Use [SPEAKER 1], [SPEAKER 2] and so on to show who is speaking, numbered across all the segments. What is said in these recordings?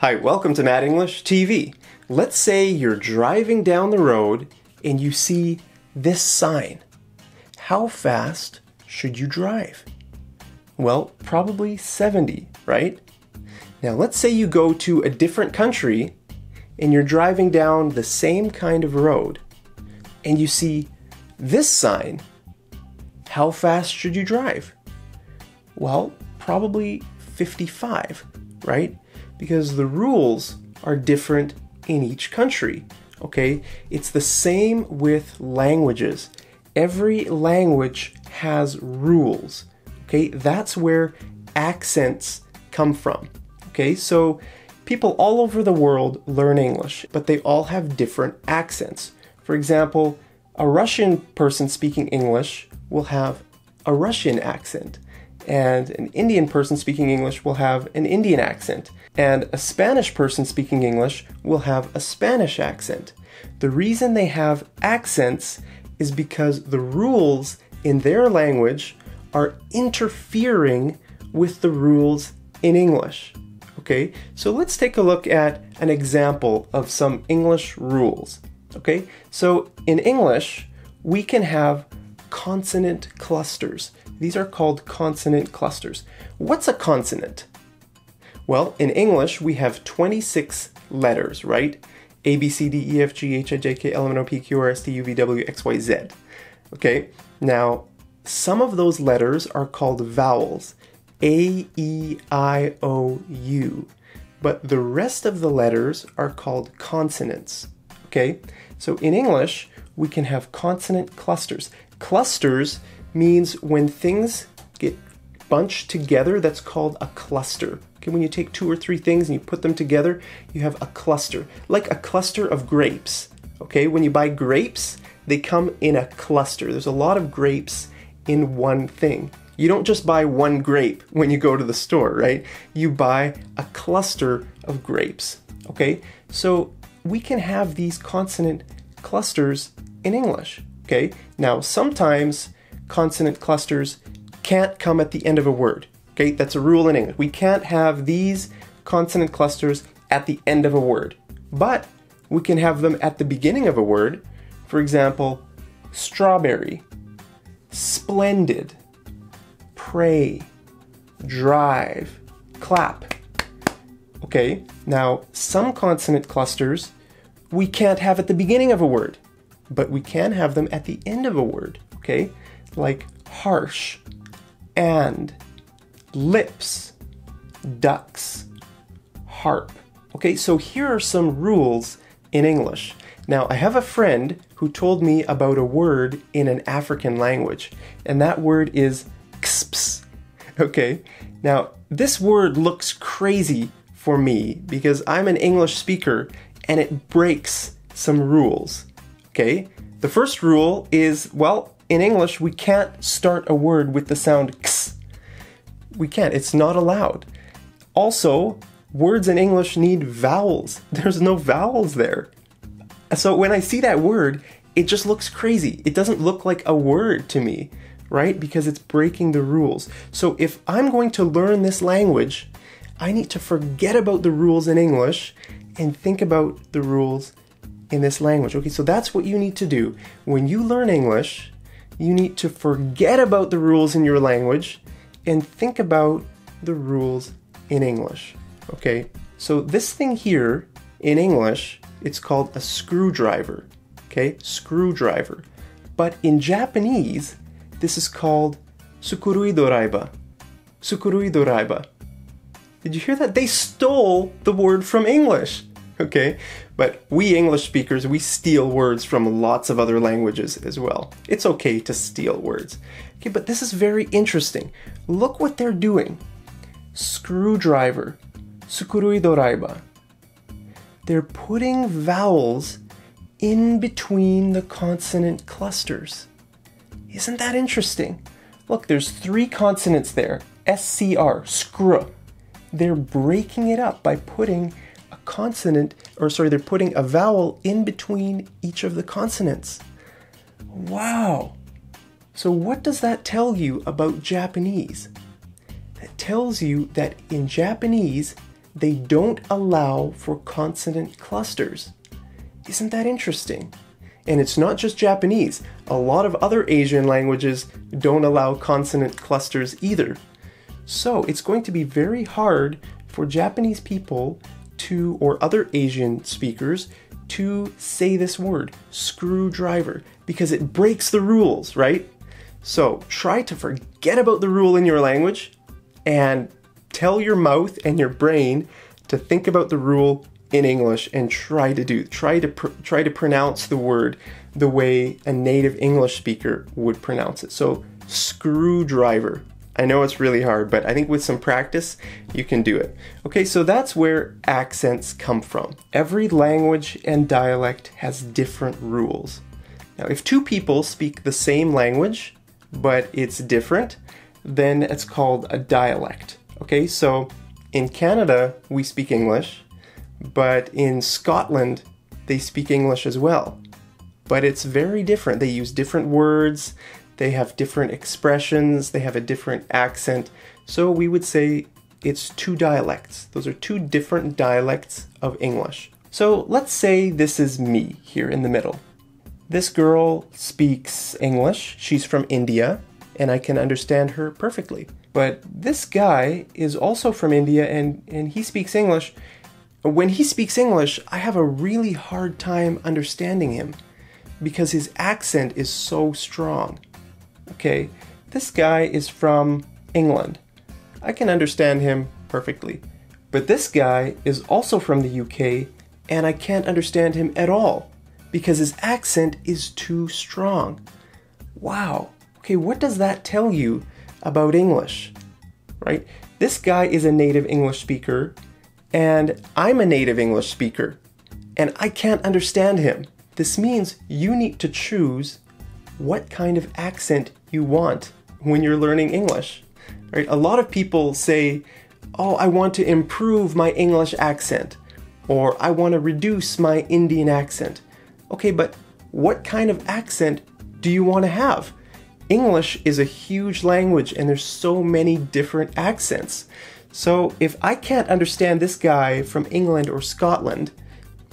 [SPEAKER 1] Hi, welcome to Mad English TV. Let's say you're driving down the road and you see this sign. How fast should you drive? Well, probably 70, right? Now, let's say you go to a different country and you're driving down the same kind of road and you see this sign. How fast should you drive? Well, probably 55, right? Because the rules are different in each country. Okay? It's the same with languages. Every language has rules. Okay? That's where accents come from. Okay? So people all over the world learn English, but they all have different accents. For example, a Russian person speaking English will have a Russian accent and an Indian person speaking English will have an Indian accent, and a Spanish person speaking English will have a Spanish accent. The reason they have accents is because the rules in their language are interfering with the rules in English. Okay, so let's take a look at an example of some English rules. Okay, so in English, we can have consonant clusters. These are called consonant clusters. What's a consonant? Well, in English, we have 26 letters, right? A, B, C, D, E, F, G, H, I, J, K, L, M, N, O, P, Q, R, S, T, U, V, W, X, Y, Z. Okay, now some of those letters are called vowels A, E, I, O, U, but the rest of the letters are called consonants. Okay, so in English, we can have consonant clusters. Clusters means when things get bunched together, that's called a cluster. When you take two or three things and you put them together, you have a cluster, like a cluster of grapes. Okay, when you buy grapes, they come in a cluster. There's a lot of grapes in one thing. You don't just buy one grape when you go to the store, right? You buy a cluster of grapes. Okay, so we can have these consonant clusters in English. Okay, now sometimes consonant clusters can't come at the end of a word. Okay, that's a rule in English. We can't have these consonant clusters at the end of a word, but we can have them at the beginning of a word. For example, strawberry, splendid, pray, drive, clap. Okay, now some consonant clusters we can't have at the beginning of a word, but we can have them at the end of a word. Okay, like harsh, and, lips, ducks, harp. Okay, so here are some rules in English. Now, I have a friend who told me about a word in an African language, and that word is xps. Okay, now this word looks crazy for me because I'm an English speaker and it breaks some rules. Okay, the first rule is well, in English, we can't start a word with the sound ks. We can't, it's not allowed. Also, words in English need vowels. There's no vowels there. So when I see that word, it just looks crazy. It doesn't look like a word to me, right? Because it's breaking the rules. So if I'm going to learn this language, I need to forget about the rules in English and think about the rules in this language. Okay, so that's what you need to do. When you learn English, you need to forget about the rules in your language and think about the rules in English. Okay, so this thing here in English, it's called a screwdriver. Okay, screwdriver. But in Japanese, this is called sukurui doraiba. Sukurui doraiba. Did you hear that? They stole the word from English. Okay, but we English speakers, we steal words from lots of other languages as well. It's okay to steal words. Okay, but this is very interesting. Look what they're doing. Screwdriver, sukurui doraiba. They're putting vowels in between the consonant clusters. Isn't that interesting? Look, there's three consonants there. SCR, scr. They're breaking it up by putting consonant, or sorry, they're putting a vowel in between each of the consonants. Wow! So, what does that tell you about Japanese? That tells you that in Japanese, they don't allow for consonant clusters. Isn't that interesting? And it's not just Japanese. A lot of other Asian languages don't allow consonant clusters either. So it's going to be very hard for Japanese people to, or other Asian speakers, to say this word, screwdriver, because it breaks the rules, right? So try to forget about the rule in your language and tell your mouth and your brain to think about the rule in English and try to do try to try to pronounce the word the way a native English speaker would pronounce it. So screwdriver. I know it's really hard, but I think with some practice you can do it. Okay, so that's where accents come from. Every language and dialect has different rules. Now, if two people speak the same language but it's different, then it's called a dialect. Okay, so in Canada, we speak English, but in Scotland, they speak English as well. But it's very different. They use different words, they have different expressions, they have a different accent. So we would say it's two dialects. Those are two different dialects of English. So let's say this is me here in the middle. This girl speaks English. She's from India, and I can understand her perfectly. But this guy is also from India and, and he speaks English. When he speaks English, I have a really hard time understanding him because his accent is so strong. Okay, this guy is from England. I can understand him perfectly. But this guy is also from the UK and I can't understand him at all because his accent is too strong. Wow. Okay, what does that tell you about English? Right? This guy is a native English speaker, and I'm a native English speaker, and I can't understand him. This means you need to choose what kind of accent you want when you're learning English. Right? A lot of people say, "Oh, I want to improve my English accent," or "I want to reduce my Indian accent." Okay, but what kind of accent do you want to have? English is a huge language and there's so many different accents. So if I can't understand this guy from England or Scotland,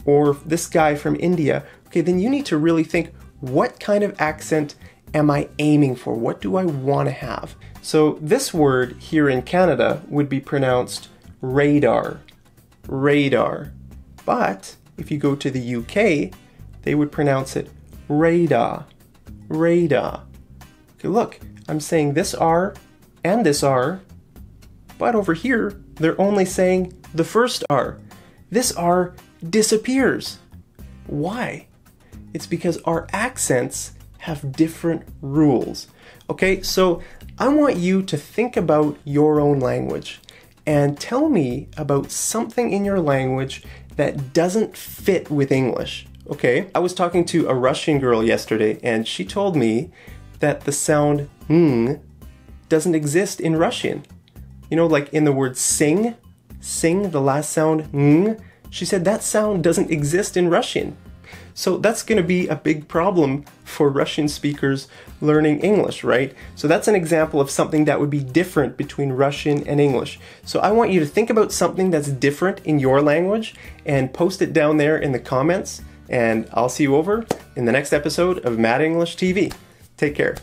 [SPEAKER 1] or this guy from India, okay, then you need to really think what kind of accent am I aiming for? What do I want to have? So this word here in Canada would be pronounced radar. Radar. But if you go to the UK, they would pronounce it radar. Radar. Okay, look, I'm saying this R and this R, but over here, they're only saying the first R. This R disappears. Why? It's because our accents have different rules. Okay, so I want you to think about your own language and tell me about something in your language that doesn't fit with English. Okay, I was talking to a Russian girl yesterday and she told me that the sound ng doesn't exist in Russian. You know, like in the word sing, sing, the last sound ng, she said that sound doesn't exist in Russian. So that's going to be a big problem for Russian speakers learning English, right? So that's an example of something that would be different between Russian and English. So I want you to think about something that's different in your language and post it down there in the comments. And I'll see you over in the next episode of Mad English TV. Take care.